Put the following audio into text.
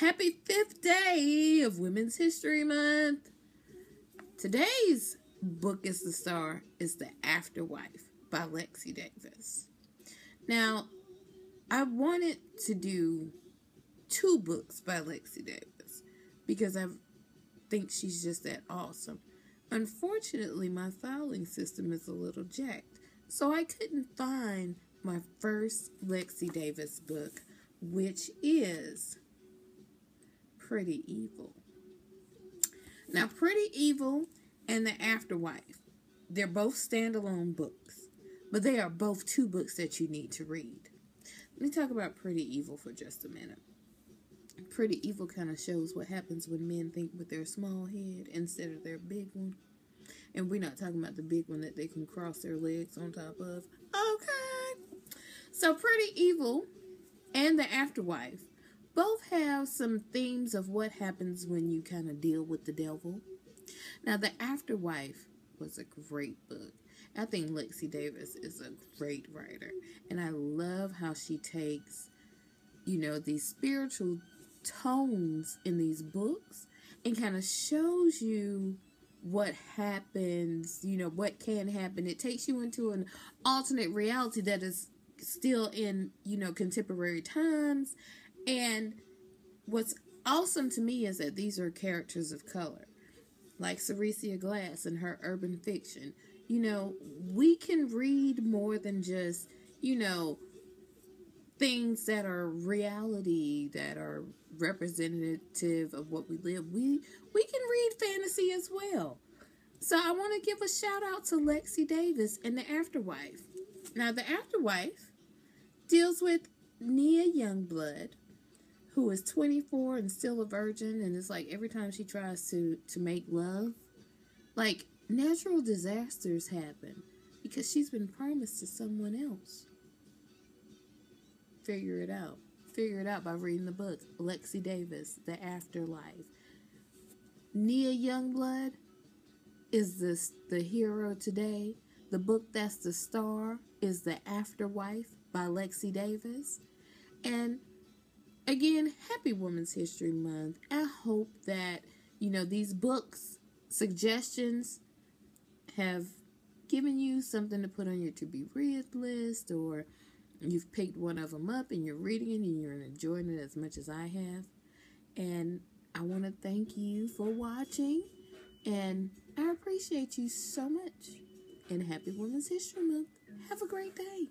Happy fifth day of Women's History Month. Today's book is the star is The After Wife by Lexi Davis. Now, I wanted to do two books by Lexi Davis because I think she's just that awesome. Unfortunately, my filing system is a little jacked, so I couldn't find my first Lexi Davis book, which is Pretty Evil. Now, Pretty Evil and The After Wife, they're both standalone books, but they are both two books that you need to read. Let me talk about Pretty Evil for just a minute. Pretty Evil kind of shows what happens when men think with their small head instead of their big one. And we're not talking about the big one that they can cross their legs on top of. Okay. So, Pretty Evil and The After Wife both have some themes of what happens when you kind of deal with the devil. Now, The After Wife was a great book. I think Lexi Davis is a great writer, and I love how she takes, you know, these spiritual tones in these books and kind of shows you what happens, you know, what can happen. It takes you into an alternate reality that is still in, you know, contemporary times and what's awesome to me is that these are characters of color, like Saracia Glass in her urban fiction. You know, we can read more than just, you know, things that are reality that are representative of what we live. We we can read fantasy as well. So I want to give a shout out to Lexi Davis and the After Wife. Now the After Wife deals with Nia Youngblood, who is 24 and still a virgin and it's like every time she tries to to make love like natural disasters happen because she's been promised to someone else. Figure it out. Figure it out by reading the book lexi davis the after wife. Nia youngblood is this the hero today. The book that's the star is the after wife by lexi davis. And again, happy Women's History Month. I hope that, you know, these books, suggestions have given you something to put on your to be read list or you've picked one of them up and you're reading it and you're enjoying it as much as I have. And I want to thank you for watching and I appreciate you so much. And happy Women's History Month. Have a great day.